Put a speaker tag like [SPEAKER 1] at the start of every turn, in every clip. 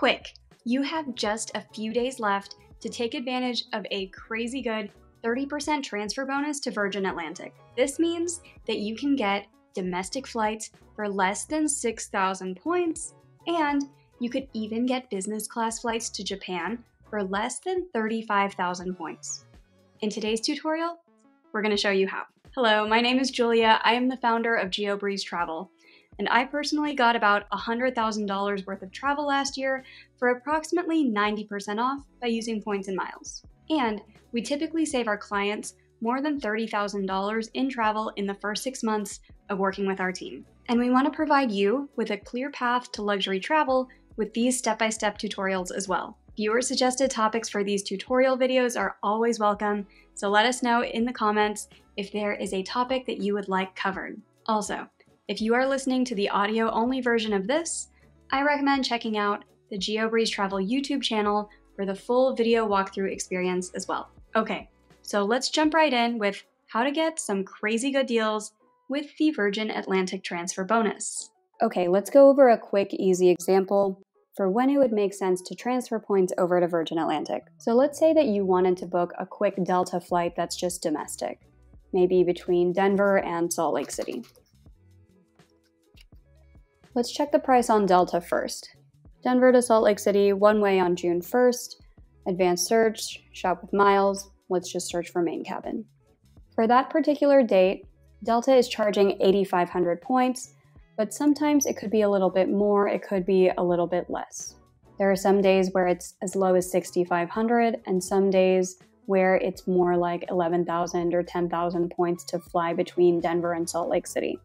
[SPEAKER 1] Quick, you have just a few days left to take advantage of a crazy good 30% transfer bonus to Virgin Atlantic. This means that you can get domestic flights for less than 6,000 points, and you could even get business class flights to Japan for less than 35,000 points. In today's tutorial, we're going to show you how. Hello, my name is Julia. I am the founder of GeoBreeze Travel, and I personally got about $100,000 worth of travel last year for approximately 90% off by using points and miles. And we typically save our clients more than $30,000 in travel in the first six months of working with our team. And we want to provide you with a clear path to luxury travel with these step by step tutorials as well. Viewer suggested topics for these tutorial videos are always welcome, so let us know in the comments if there is a topic that you would like covered. Also, if you are listening to the audio only version of this, I recommend checking out the GeoBreeze Travel YouTube channel for the full video walkthrough experience as well. Okay, so let's jump right in with how to get some crazy good deals with the Virgin Atlantic transfer bonus.
[SPEAKER 2] Okay, let's go over a quick, easy example for when it would make sense to transfer points over to Virgin Atlantic. So let's say that you wanted to book a quick Delta flight that's just domestic, maybe between Denver and Salt Lake City. Let's check the price on Delta first. Denver to Salt Lake City, one way on June 1st. Advanced search, shop with miles. Let's just search for main cabin. For that particular date, Delta is charging 8,500 points, but sometimes it could be a little bit more, it could be a little bit less. There are some days where it's as low as 6,500 and some days where it's more like 11,000 or 10,000 points to fly between Denver and Salt Lake City.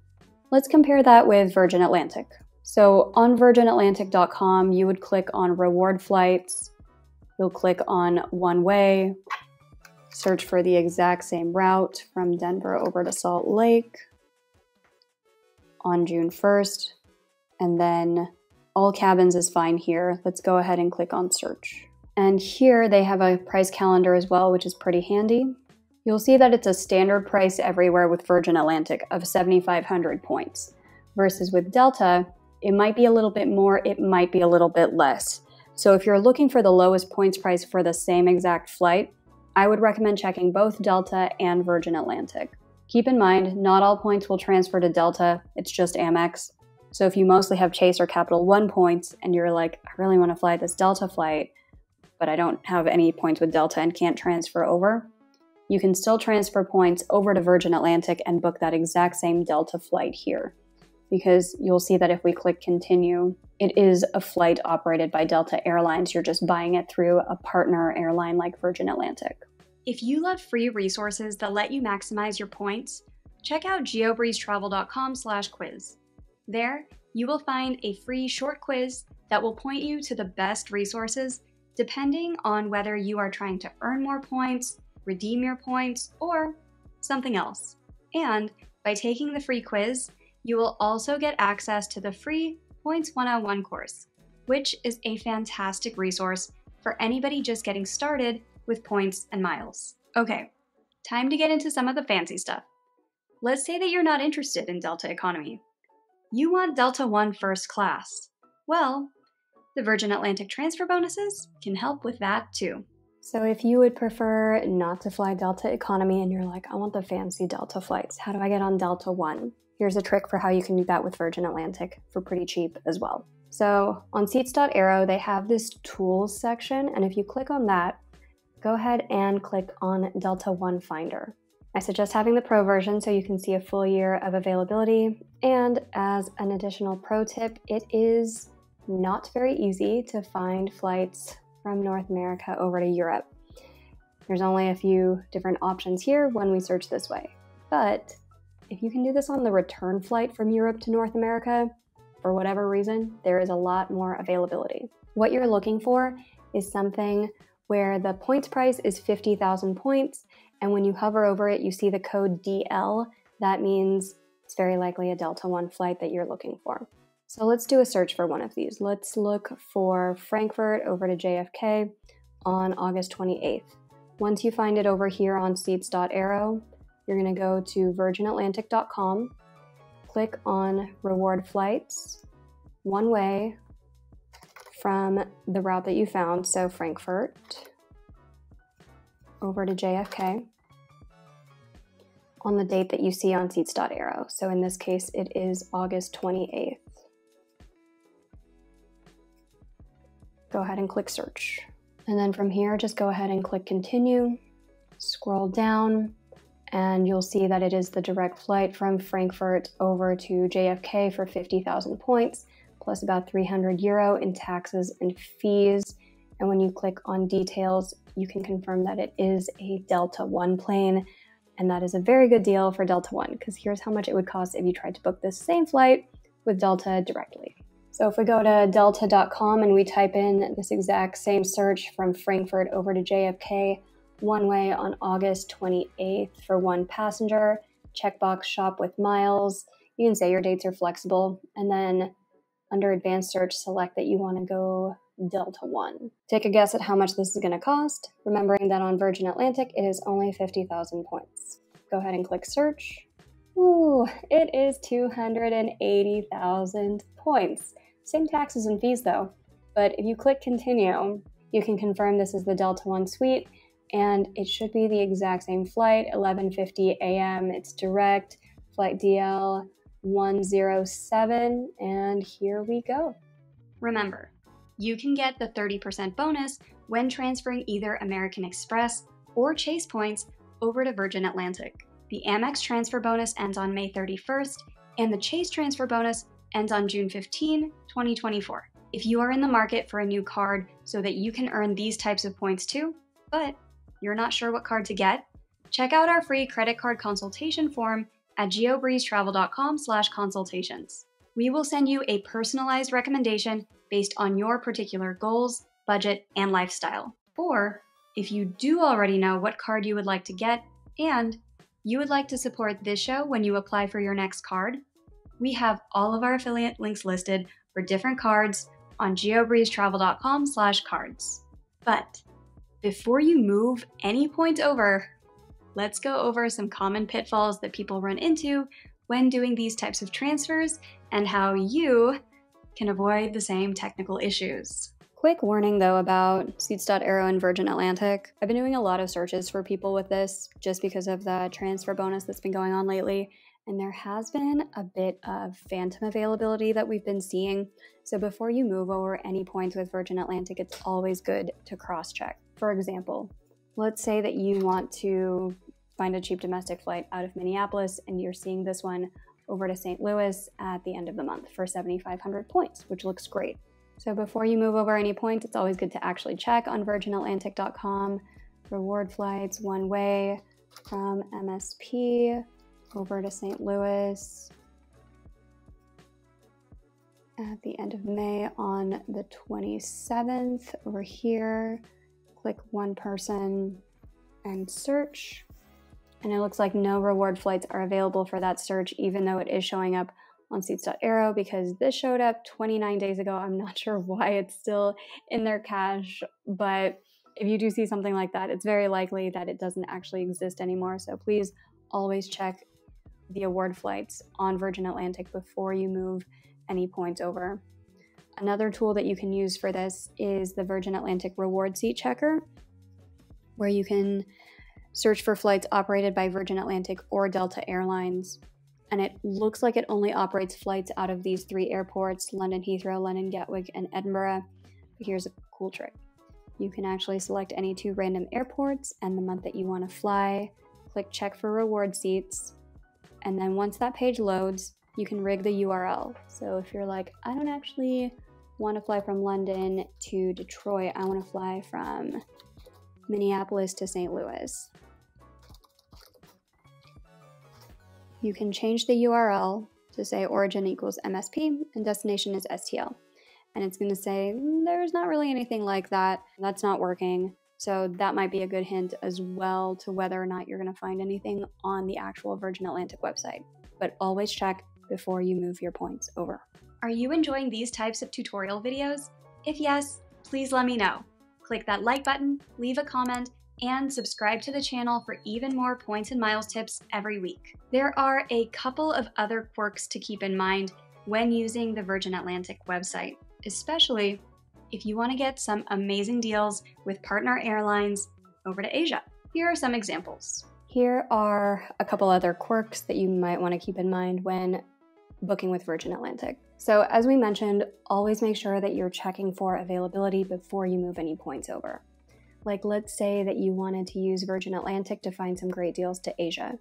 [SPEAKER 2] Let's compare that with Virgin Atlantic. So on virginatlantic.com, you would click on reward flights, you'll click on one way, search for the exact same route from Denver over to Salt Lake on June 1st, and then all cabins is fine here. Let's go ahead and click on search. And here they have a price calendar as well, which is pretty handy. You'll see that it's a standard price everywhere with Virgin Atlantic of 7,500 points, versus with Delta, it might be a little bit more, it might be a little bit less. So if you're looking for the lowest points price for the same exact flight, I would recommend checking both Delta and Virgin Atlantic. Keep in mind, not all points will transfer to Delta, it's just Amex. So if you mostly have Chase or Capital One points and you're like, I really want to fly this Delta flight, but I don't have any points with Delta and can't transfer over, you can still transfer points over to Virgin Atlantic and book that exact same Delta flight here. Because you'll see that if we click continue, it is a flight operated by Delta Airlines. You're just buying it through a partner airline like Virgin Atlantic.
[SPEAKER 1] If you love free resources that let you maximize your points, check out geobreezetravel.com/quiz. There, you will find a free short quiz that will point you to the best resources depending on whether you are trying to earn more points redeem your points, or something else. And by taking the free quiz, you will also get access to the free Points 101 course, which is a fantastic resource for anybody just getting started with points and miles. Okay, time to get into some of the fancy stuff. Let's say that you're not interested in Delta Economy. You want Delta One First Class. Well, the Virgin Atlantic transfer bonuses can help with that too.
[SPEAKER 2] So, if you would prefer not to fly Delta Economy and you're like, I want the fancy Delta flights, how do I get on Delta One? Here's a trick for how you can do that with Virgin Atlantic for pretty cheap as well. So, on seats.aero, they have this tools section, and if you click on that, go ahead and click on Delta One Finder. I suggest having the pro version so you can see a full year of availability. And as an additional pro tip, it is not very easy to find flights from North America over to Europe. There's only a few different options here when we search this way. But if you can do this on the return flight from Europe to North America, for whatever reason, there is a lot more availability. What you're looking for is something where the points price is 50,000 points, and when you hover over it, you see the code DL. That means it's very likely a Delta One flight that you're looking for. So let's do a search for one of these. Let's look for Frankfurt over to JFK on August 28th. Once you find it over here on seats.aero, you're going to go to virginatlantic.com, click on reward flights, one way, from the route that you found, so Frankfurt over to JFK on the date that you see on seats.aero. So in this case, it is August 28th. Go ahead and click search. And then from here, just go ahead and click continue, scroll down, and you'll see that it is the direct flight from Frankfurt over to JFK for 50,000 points, plus about 300 euro in taxes and fees. And when you click on details, you can confirm that it is a Delta One plane. And that is a very good deal for Delta One, because here's how much it would cost if you tried to book this same flight with Delta directly. So if we go to delta.com and we type in this exact same search from Frankfurt over to JFK, one way on August 28th for one passenger, checkbox shop with miles. You can say your dates are flexible, and then under advanced search, select that you want to go Delta 1. Take a guess at how much this is going to cost, remembering that on Virgin Atlantic it is only 50,000 points. Go ahead and click search. Ooh, it is 280,000 points. Same taxes and fees though. But if you click continue, you can confirm this is the Delta 1 suite and it should be the exact same flight 11:50 a.m. It's direct flight DL 107 and here we go.
[SPEAKER 1] Remember, you can get the 30% bonus when transferring either American Express or Chase points over to Virgin Atlantic. The Amex transfer bonus ends on May 31st, and the Chase transfer bonus ends on June 15, 2024. If you are in the market for a new card so that you can earn these types of points too, but you're not sure what card to get, check out our free credit card consultation form at geobreezetravel.com slash consultations. We will send you a personalized recommendation based on your particular goals, budget, and lifestyle. Or if you do already know what card you would like to get and you would like to support this show when you apply for your next card, we have all of our affiliate links listed for different cards on geobreezetravel.com slash cards. But before you move any point over, let's go over some common pitfalls that people run into when doing these types of transfers and how you can avoid the same technical issues.
[SPEAKER 2] Quick warning though about Seats.aero and Virgin Atlantic. I've been doing a lot of searches for people with this just because of the transfer bonus that's been going on lately, and there has been a bit of phantom availability that we've been seeing. So before you move over any points with Virgin Atlantic, it's always good to cross check. For example, let's say that you want to find a cheap domestic flight out of Minneapolis and you're seeing this one over to St. Louis at the end of the month for 7,500 points, which looks great. So before you move over any points, it's always good to actually check on virginatlantic.com reward flights one way from MSP over to St. Louis at the end of May on the 27th over here click one person and search. And it looks like no reward flights are available for that search, even though it is showing up on seats.aero because this showed up 29 days ago. I'm not sure why it's still in their cache, but if you do see something like that, it's very likely that it doesn't actually exist anymore. So please always check the award flights on Virgin Atlantic before you move any points over. Another tool that you can use for this is the Virgin Atlantic Reward Seat Checker, where you can search for flights operated by Virgin Atlantic or Delta Airlines. And it looks like it only operates flights out of these three airports London Heathrow, London Gatwick, and Edinburgh. But here's a cool trick you can actually select any two random airports and the month that you want to fly, click check for reward seats, and then once that page loads, you can rig the URL. So if you're like, I don't actually want to fly from London to Detroit. I want to fly from Minneapolis to St. Louis. You can change the URL to say origin equals MSP and destination is STL. And it's going to say, mm, there's not really anything like that. That's not working. So that might be a good hint as well to whether or not you're going to find anything on the actual Virgin Atlantic website. But always check before you move your points over.
[SPEAKER 1] Are you enjoying these types of tutorial videos? If yes, please let me know. Click that like button, leave a comment, and subscribe to the channel for even more points and miles tips every week. There are a couple of other quirks to keep in mind when using the Virgin Atlantic website, especially if you want to get some amazing deals with partner airlines over to Asia. Here are some examples.
[SPEAKER 2] Here are a couple other quirks that you might want to keep in mind when booking with Virgin Atlantic. So, as we mentioned, always make sure that you're checking for availability before you move any points over. Like, let's say that you wanted to use Virgin Atlantic to find some great deals to Asia.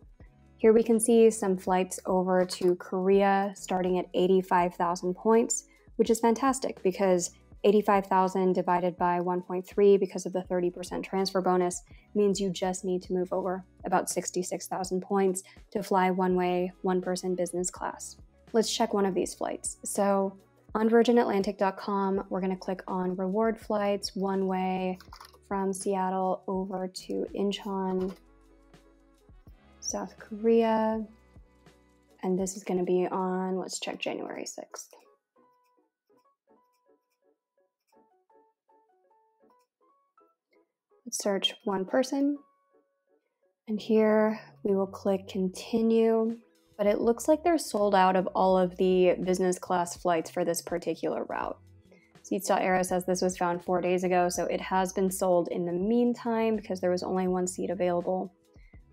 [SPEAKER 2] Here we can see some flights over to Korea starting at 85,000 points, which is fantastic because 85,000 divided by 1.3 because of the 30% transfer bonus means you just need to move over about 66,000 points to fly one way, one person business class. Let's check one of these flights. So on virginatlantic.com, we're going to click on reward flights one way from Seattle over to Incheon, South Korea. And this is going to be on, let's check January 6th. Search one person. And here we will click continue. But it looks like they're sold out of all of the business class flights for this particular route. Seats.aero says this was found four days ago, so it has been sold in the meantime because there was only one seat available.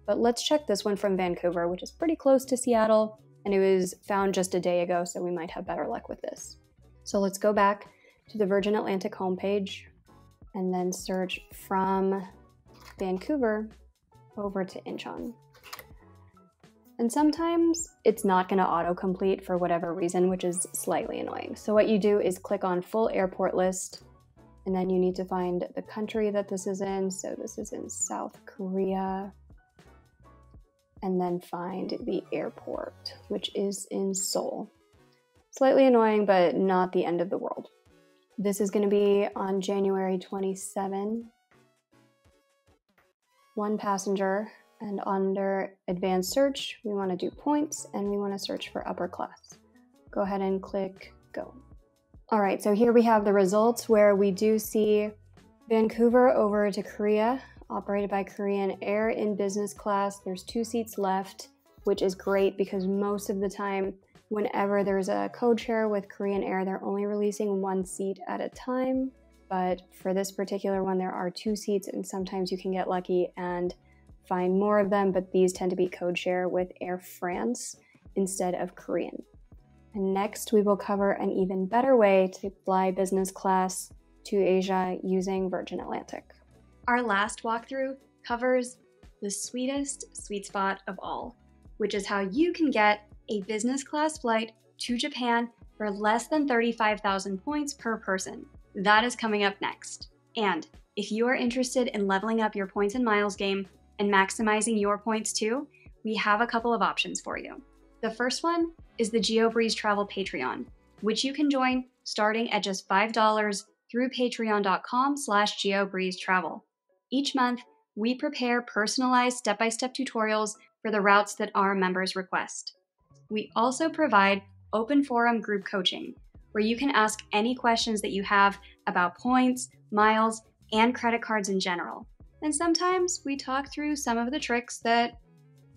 [SPEAKER 2] But let's check this one from Vancouver, which is pretty close to Seattle, and it was found just a day ago, so we might have better luck with this. So let's go back to the Virgin Atlantic homepage and then search from Vancouver over to Incheon. And sometimes it's not going to autocomplete for whatever reason, which is slightly annoying. So what you do is click on full airport list, and then you need to find the country that this is in. So this is in South Korea. And then find the airport, which is in Seoul. Slightly annoying, but not the end of the world. This is going to be on January 27. One passenger and under advanced search, we want to do points and we want to search for upper class. Go ahead and click go. All right, so here we have the results where we do see Vancouver over to Korea, operated by Korean Air in business class. There's two seats left, which is great because most of the time, whenever there's a code share with Korean Air, they're only releasing one seat at a time. But for this particular one, there are two seats, and sometimes you can get lucky and find more of them, but these tend to be code share with Air France instead of Korean. And next, we will cover an even better way to fly business class to Asia using Virgin Atlantic.
[SPEAKER 1] Our last walkthrough covers the sweetest sweet spot of all, which is how you can get a business class flight to Japan for less than 35,000 points per person. That is coming up next. And if you are interested in leveling up your points and miles game, and maximizing your points too, we have a couple of options for you. The first one is the GeoBreeze Travel Patreon, which you can join starting at just $5 through patreon.com slash geobreezetravel. Each month, we prepare personalized step-by-step tutorials for the routes that our members request. We also provide open forum group coaching, where you can ask any questions that you have about points, miles, and credit cards in general and sometimes we talk through some of the tricks that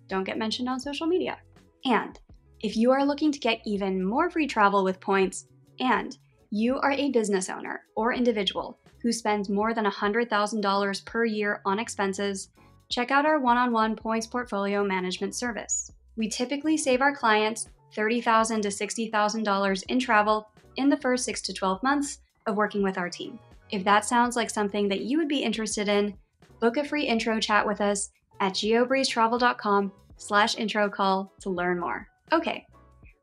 [SPEAKER 1] don't get mentioned on social media. And if you are looking to get even more free travel with points, and you are a business owner or individual who spends more than $100,000 per year on expenses, check out our one on one points portfolio management service. We typically save our clients 30,000 to $60,000 in travel in the first 6 to 12 months of working with our team. If that sounds like something that you would be interested in, book a free intro chat with us at geobreezetravel.com slash intro call to learn more. Okay,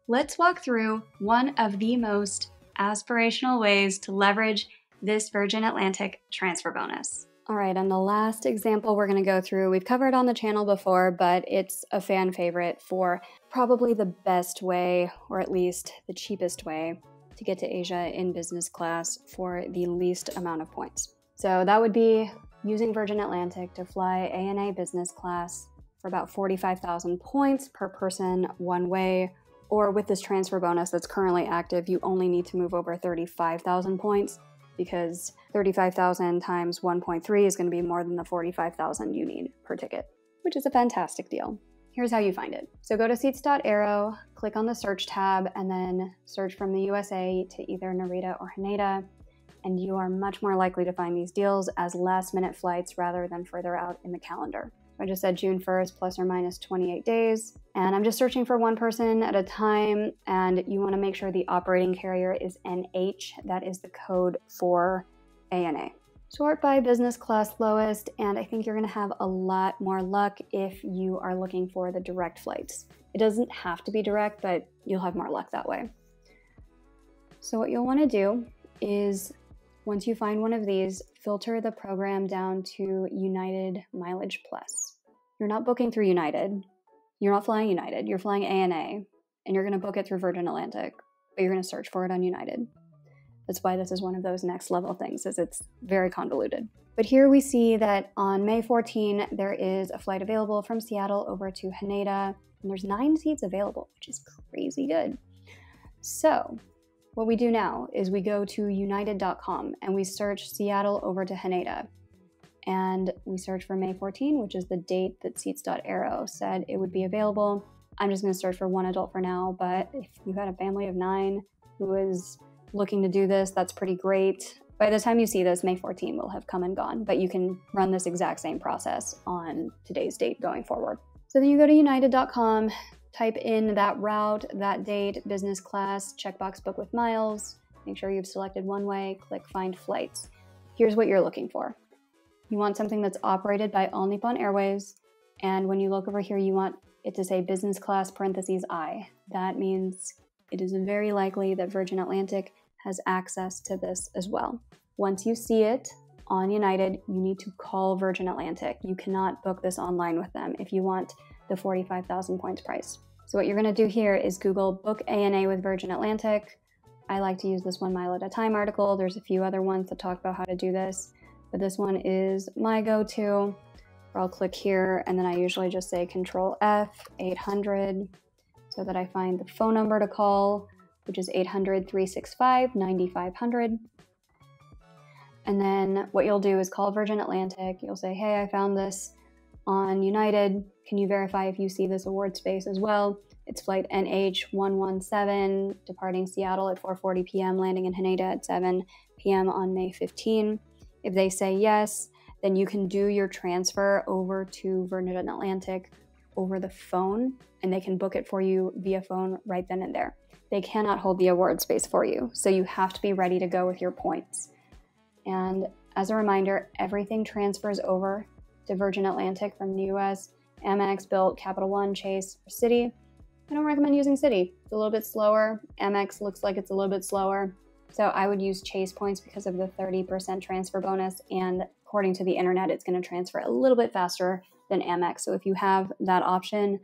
[SPEAKER 1] let's walk through one of the most aspirational ways to leverage this Virgin Atlantic transfer bonus.
[SPEAKER 2] All right, and the last example we're going to go through, we've covered on the channel before, but it's a fan favorite for probably the best way, or at least the cheapest way, to get to Asia in business class for the least amount of points. So that would be using Virgin Atlantic to fly ANA business class for about 45,000 points per person one way, or with this transfer bonus that's currently active, you only need to move over 35,000 points because 35,000 times 1.3 is going to be more than the 45,000 you need per ticket, which is a fantastic deal. Here's how you find it. So go to seats.aero, click on the search tab, and then search from the USA to either Narita or Haneda and you are much more likely to find these deals as last minute flights rather than further out in the calendar. I just said June 1st plus or minus 28 days. And I'm just searching for one person at a time. And you want to make sure the operating carrier is NH. That is the code for ANA. Sort by business class lowest. And I think you're going to have a lot more luck if you are looking for the direct flights. It doesn't have to be direct, but you'll have more luck that way. So, what you'll want to do is once you find one of these, filter the program down to United Mileage Plus. You're not booking through United. You're not flying United. You're flying ANA, and you're going to book it through Virgin Atlantic, but you're going to search for it on United. That's why this is one of those next level things, is it's very convoluted. But here we see that on May 14, there is a flight available from Seattle over to Haneda, and there's nine seats available, which is crazy good. So what we do now is we go to united.com and we search Seattle over to Haneda. And we search for May 14, which is the date that Seats.aero said it would be available. I'm just going to search for one adult for now, but if you had a family of nine who is looking to do this, that's pretty great. By the time you see this, May 14 will have come and gone, but you can run this exact same process on today's date going forward. So then you go to united.com, Type in that route, that date, business class, checkbox book with miles. Make sure you've selected one way, click find flights. Here's what you're looking for. You want something that's operated by All Nippon Airways, and when you look over here, you want it to say business class parentheses I. That means it is very likely that Virgin Atlantic has access to this as well. Once you see it on United, you need to call Virgin Atlantic. You cannot book this online with them if you want the 45,000 points price. So what you're going to do here is Google book ANA with Virgin Atlantic. I like to use this one mile at a time article. There's a few other ones that talk about how to do this, but this one is my go-to. I'll click here and then I usually just say control F 800 so that I find the phone number to call, which is 800 365 9500. And then what you'll do is call Virgin Atlantic. You'll say, hey, I found this on United. Can you verify if you see this award space as well? It's flight NH117 departing Seattle at 4:40 p.m., landing in Haneda at 7 p.m. on May 15. If they say yes, then you can do your transfer over to Virgin Atlantic over the phone and they can book it for you via phone right then and there. They cannot hold the award space for you, so you have to be ready to go with your points. And as a reminder, everything transfers over to Virgin Atlantic from the US, Amex Bilt Capital One, Chase, or Citi. I don't recommend using Citi. It's a little bit slower. Amex looks like it's a little bit slower. So I would use Chase points because of the 30% transfer bonus. And according to the internet, it's going to transfer a little bit faster than Amex. So if you have that option,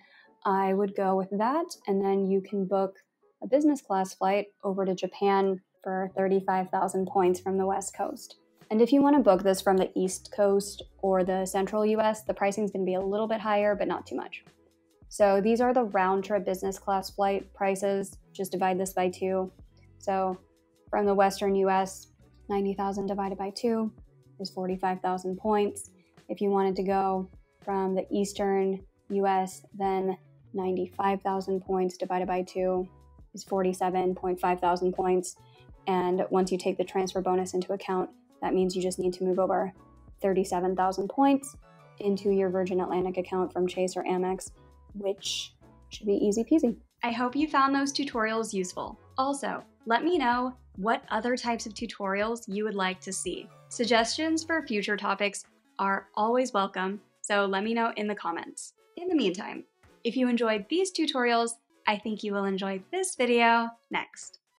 [SPEAKER 2] I would go with that. And then you can book a business class flight over to Japan for 35,000 points from the West Coast. And if you want to book this from the East Coast or the Central US, the pricing is going to be a little bit higher, but not too much. So these are the round trip business class flight prices. Just divide this by two. So from the Western US, 90,000 divided by two is 45,000 points. If you wanted to go from the Eastern US, then 95,000 points divided by two is 47.5 thousand points. And once you take the transfer bonus into account, that means you just need to move over 37,000 points into your Virgin Atlantic account from Chase or Amex, which should be easy peasy.
[SPEAKER 1] I hope you found those tutorials useful. Also, let me know what other types of tutorials you would like to see. Suggestions for future topics are always welcome, so let me know in the comments. In the meantime, if you enjoyed these tutorials, I think you will enjoy this video next.